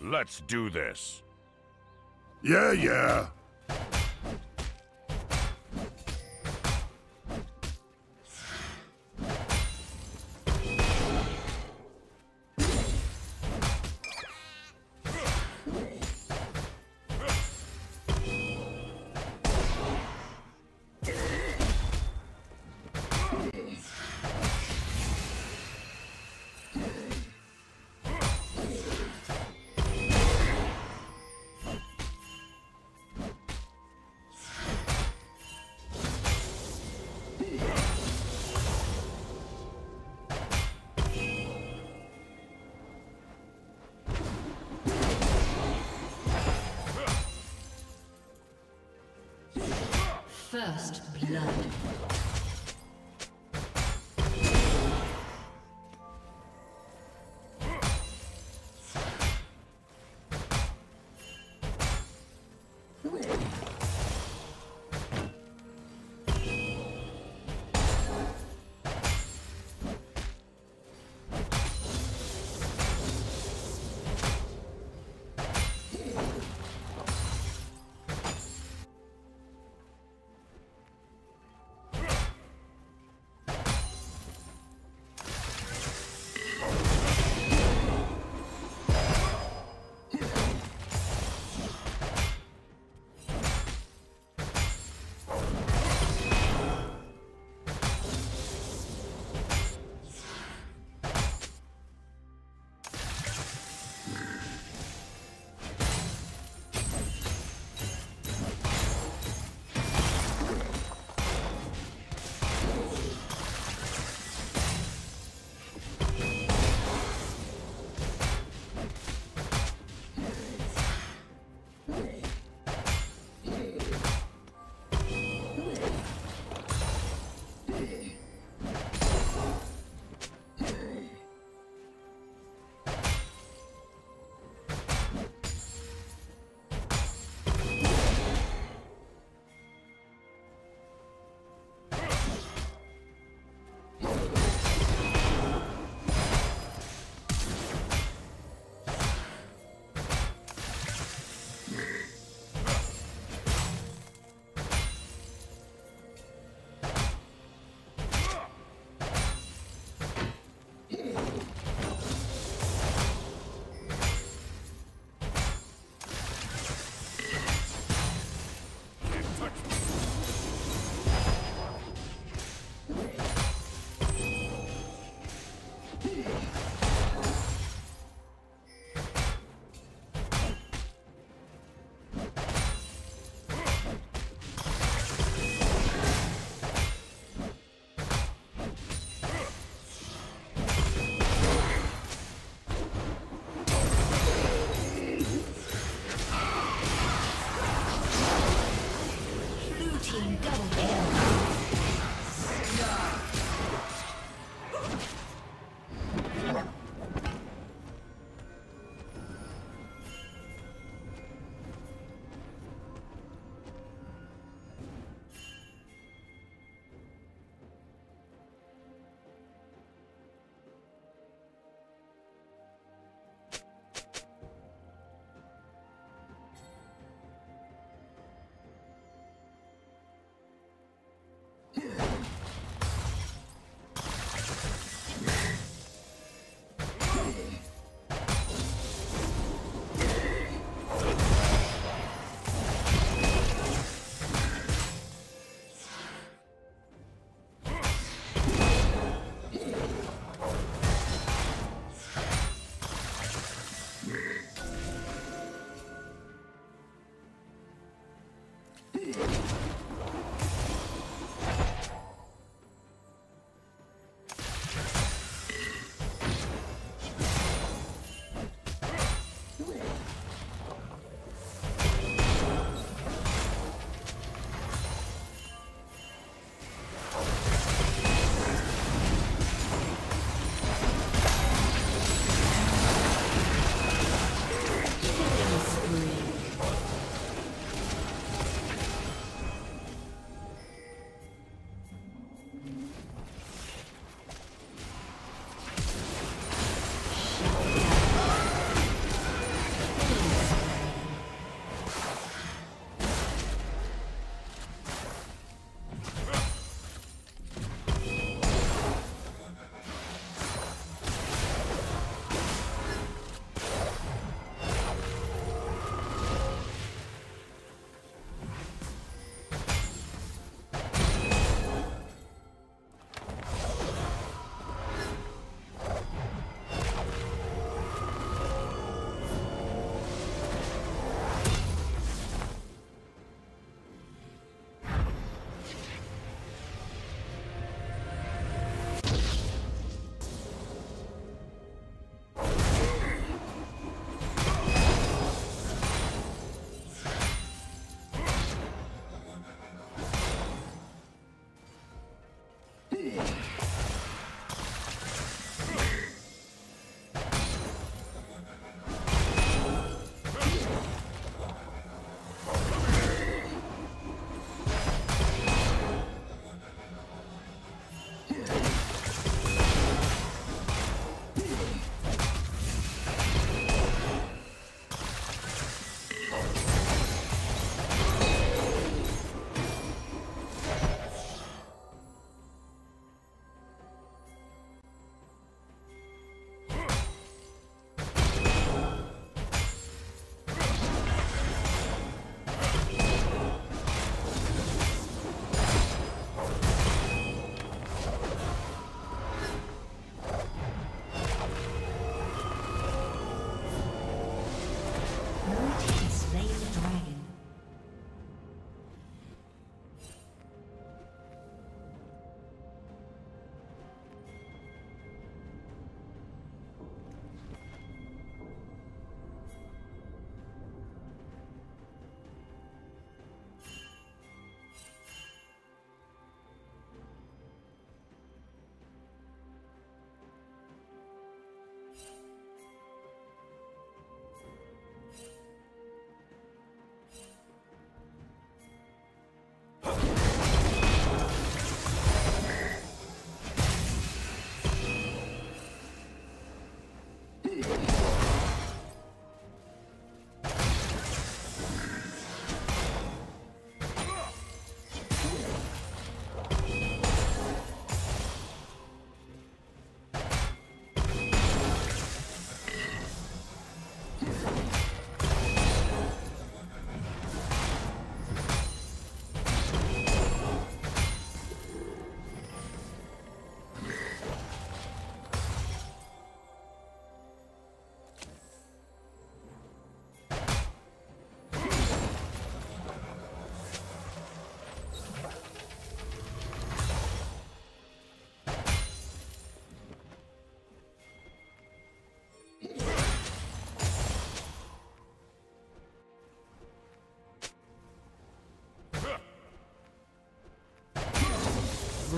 Let's do this. Yeah, yeah. First blood.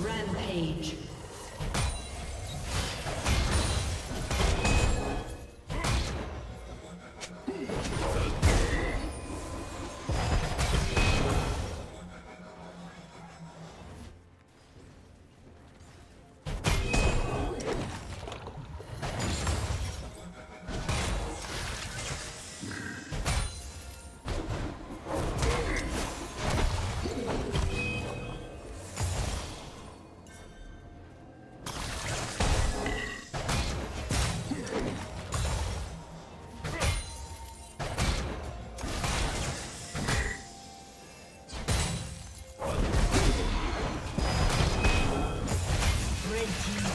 Rampage. Red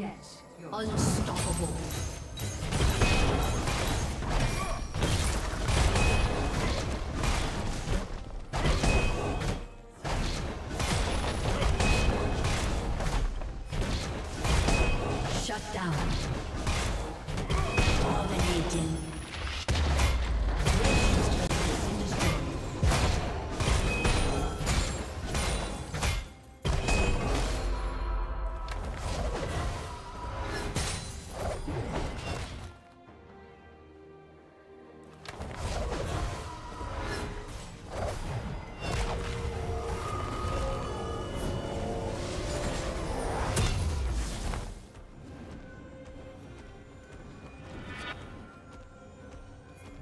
Unstoppable. Shut down. Dominating.